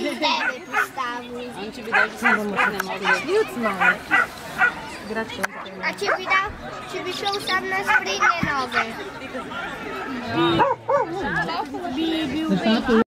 bene Gustavo. A Antividade são vamos cinemas. Jutz, mano. Gratuito. A Cividad, Cividad usam nas prime nove. Bibi,